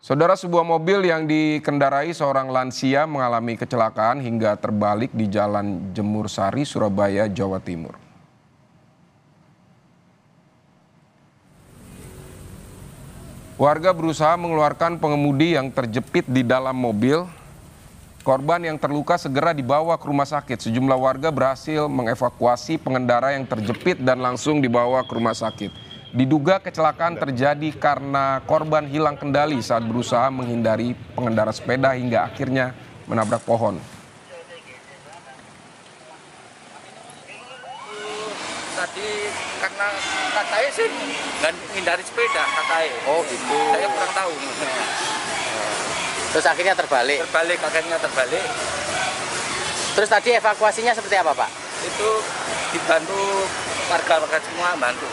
Saudara sebuah mobil yang dikendarai seorang lansia mengalami kecelakaan hingga terbalik di Jalan Jemur Sari, Surabaya, Jawa Timur. Warga berusaha mengeluarkan pengemudi yang terjepit di dalam mobil. Korban yang terluka segera dibawa ke rumah sakit. Sejumlah warga berhasil mengevakuasi pengendara yang terjepit dan langsung dibawa ke rumah sakit. Diduga kecelakaan terjadi karena korban hilang kendali saat berusaha menghindari pengendara sepeda hingga akhirnya menabrak pohon. tadi karena katanya sih nggak menghindari sepeda katanya Oh gitu. saya kurang tahu Terus akhirnya terbalik. terbalik akhirnya terbalik Terus tadi evakuasinya seperti apa Pak? itu dibantu warga-warga semua bantu